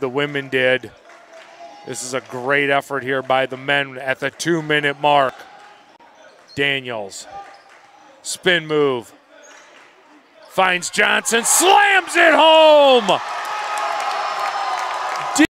The women did. This is a great effort here by the men at the two minute mark. Daniels. Spin move. Finds Johnson, slams it home.